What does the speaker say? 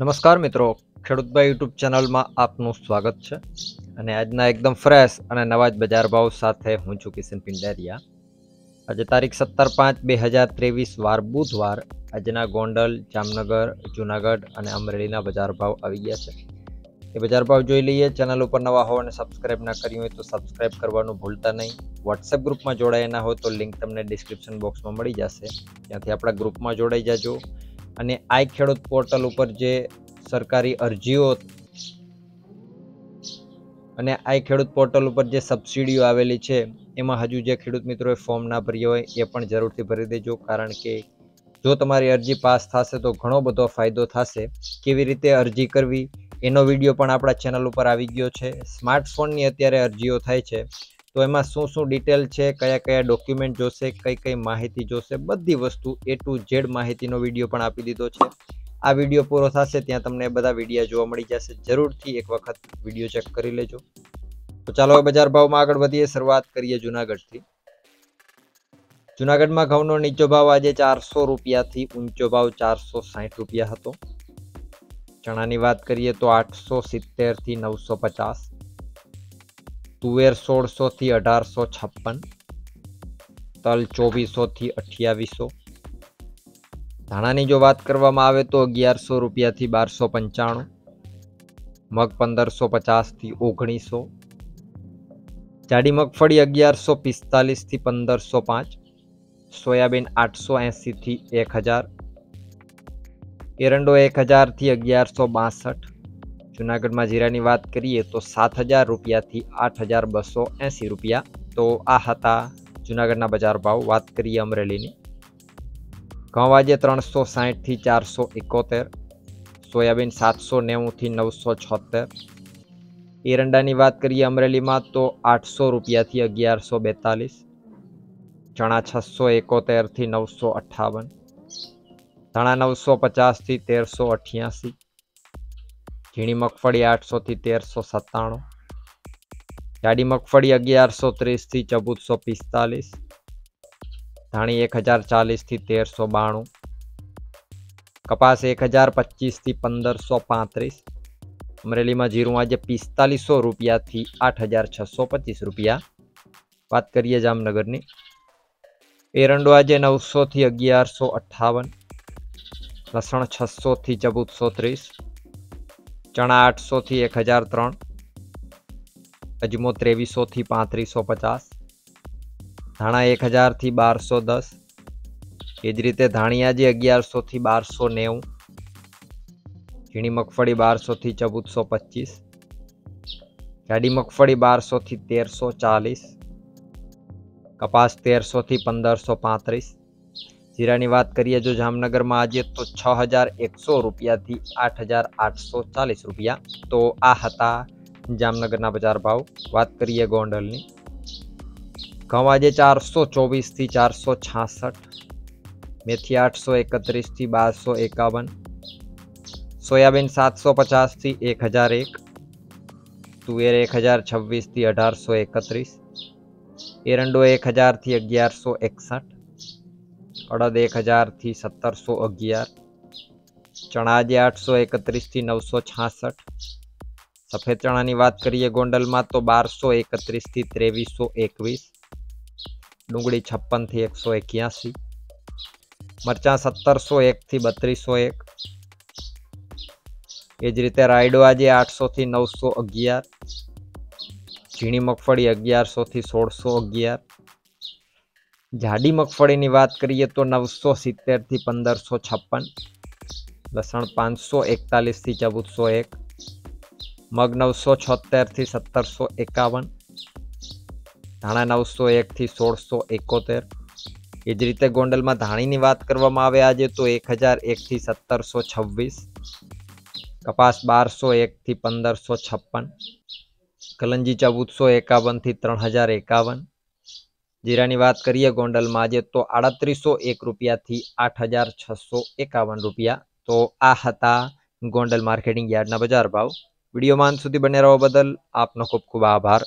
નમસ્કાર મિત્રો, ખેડૂતભાઈ યુટ્યુબ ચેનલમાં આપનું સ્વાગત છે. અને આજના એકદમ ફ્રેશ અને નવા જ બજાર ભાવ સાથે હું છું કિશન પિંડારિયા. આજે તારીખ સત્તર પાંચ બે હજાર ત્રેવીસ વાર બુધવાર આજના ગોંડલ, જામનગર, જુનાગઢ અને અમરેલીના બજાર ભાવ આવી ગયા છે. એ બજાર ભાવ જોઈ લઈએ. ચેનલ ઉપર નવા હો અને સબસ્ક્રાઇબ ના કર્યું હોય તો સબસ્ક્રાઇબ કરવાનું ભૂલતા નહીં. વોટ્સએપ ગ્રુપમાં જોડાયેલા હોય તો લિંક તમને ડિસ્ક્રિપ્શન બોક્સમાં મળી જશે. ત્યાંથી આપણા ગ્રુપમાં જોડાઈ જાજો. અને આઈ ખેડૂત પોર્ટલ ઉપર જે સરકારી અરજીઓ અને આઈ ખેડૂત પોર્ટલ ઉપર જે સબસિડીઓ આવેલી છે, એમાં હજુ જે ખેડૂત મિત્રોએ ફોર્મ ના ભર્યો હોય, એ પણ જરૂરથી ભરી દેજો. કારણ કે જો તમારી અરજી પાસ થશે તો ઘણો બધો ફાયદો થશે. કેવી રીતે અરજી કરવી, એનો વીડિયો પણ આપણા ચેનલ ઉપર આવી ગયો છે. સ્માર્ટફોનની અત્યારે અરજીઓ થાય છે. તો એમાં શું શું ડિટેલ છે, કયા કયા ડોક્યુમેન્ટ જોશે, કઈ કઈ માહિતી જોશે, બધી વસ્તુ એ ટુ ઝેડ માહિતીનો વીડિયો પણ આપી દીધો છે. આ વીડિયો પૂરો થશે ત્યાં તમને બધા વિડીયા જોવા મળી જશે. જરૂરથી એક વખત વીડિયો ચેક કરી લેજો. તો ચાલો બજાર ભાવમાં આગળ વધીએ. શરૂઆત કરીએ જુનાગઢથી. જુનાગઢમાં ઘઉંનો નીચો ભાવ આજે ચારસો રૂપિયાથી ઊંચો ભાવ ચારસો સાહીઠ રૂપિયા હતો. ચણાની વાત કરીએ તો આઠસો સિત્તેરથી નવસો પચાસ. તુવેર સોળસોથી અઢારસો છપ્પન તલ ચોવીસોથી અઠ્યાવીસો ધાણાની જો વાત કરવામાં આવે તો અગિયારસો રૂપિયાથી બારસો પંચાણું મગ પંદરસો પચાસથી ઓગણીસો જાડી મગફળી અગિયારસો પિસ્તાલીસથી પંદરસો પાંચ સોયાબીન આઠસો એંસીથી એક હજાર એરંડો એક હજારથી અગિયારસો બાસઠ જુનાગઢમાં જીરાની વાત કરીએ તો સાત હજાર રૂપિયાથી આઠ હજાર બસો એંસી રૂપિયા તો આ હતા જુનાગઢના બજાર ભાવ વાત કરીએ અમરેલીની ઘઉં આજે ત્રણસો સાહીઠથી ચારસો એકોતેર સોયાબીન સાતસો નેવુંથી નવસો છોતેર એરંડાની વાત કરીએ અમરેલીમાં તો આઠસો રૂપિયાથી અગિયારસો બેતાલીસ ચણા છસો એકોતેરથી નવસો અઠ્ઠાવન ધાણા નવસો પચાસથી તેરસો અઠ્યાસી ઝીણી મગફળી આઠસોથી તેરસો સત્તાણું જાડી મગફળી અગિયારસો ત્રીસથી ચૌદસો પિસ્તાલીસ ધાણી એક હજાર ચાલીસથી તેરસો બાણું કપાસ એક હજાર પચીસથી પંદરસો પાંત્રીસ અમરેલીમાં જીરું આજે પિસ્તાલીસો રૂપિયાથી આઠ હજાર છસો પચીસ રૂપિયા વાત કરીએ જામનગરની એરંડો આજે નવસોથી અગિયારસો અઠ્ઠાવન લસણ છસોથી ચૌદસો ત્રીસ ચણા આઠસોથી એક હજાર ત્રણ અજમો ત્રેવીસોથી પાંત્રીસો પચાસ ધાણા એક હજારથી બારસો દસ એ જ રીતે ધાણિયાજી અગિયારસોથી બારસો નેવું ઝીણી મગફળી બારસોથી ચૌદસો પચીસ જાડી મગફળી બારસોથી તેરસો ચાલીસ કપાસ તેરસોથી પંદરસો પાંત્રીસ જીરાની વાત કરીએ જો જામનગરમાં આજે તો છ હજાર એકસો રૂપિયાથી આઠ હજાર આઠસો ચાલીસ રૂપિયા તો આ હતા જામનગરના બજાર ભાવ વાત કરીએ ગોંડલની ઘઉં આજે ચારસો ચોવીસથી ચારસો છાસઠ મેથી આઠસો એકત્રીસથી બારસો એકાવન સોયાબીન સાતસો પચાસથી એક હજાર એક તુવેર એક હજાર છવ્વીસથી અઢારસો એકત્રીસ એરંડો એક હજારથી અગિયારસો એકસઠ અડદ એક હજારથી સત્તરસો અગિયાર ચણા આજે આઠસો એકત્રીસથી નવસો છાસઠ સફેદ ચણાની વાત કરીએ ગોંડલમાં તો બારસો એકત્રીસથી ત્રેવીસો એકવીસ ડુંગળી છપ્પનથી એકસો એક્યાસી મરચાં સત્તરસો એકથી બત્રીસો એક એ જ રીતે રાયડો આજે આઠસોથી નવસો અગિયાર ઝીણી મગફળી અગિયારસોથી સોળસો અગિયાર જાડી મગફળીની વાત કરીએ તો નવસો સિત્તેરથી પંદરસો છપ્પન લસણ પાંચસો એકતાલીસથી ચૌદસો એક મગ નવસો છોતેરથી સત્તરસો એકાવન ધાણા નવસો એકથી સોળસો એકોતેર એ જ રીતે ગોંડલમાં ધાણીની વાત કરવામાં આવે આજે તો એક હજાર એકથી સત્તરસો છવ્વીસ કપાસ બારસો એકથી પંદરસો છપ્પન કલંજી ચૌદસો એકાવનથી ત્રણ હજાર એકાવન જીરાની વાત કરીએ ગોંડલમાં આજે તો આડત્રીસો એક રૂપિયાથી આઠ હજાર છસો એકાવન રૂપિયા. તો આ હતા ગોંડલ માર્કેટિંગ યાર્ડના બજાર ભાવ. વિડીયોમાં અંત સુધી બને રહો બદલ આપનો ખૂબ ખૂબ આભાર.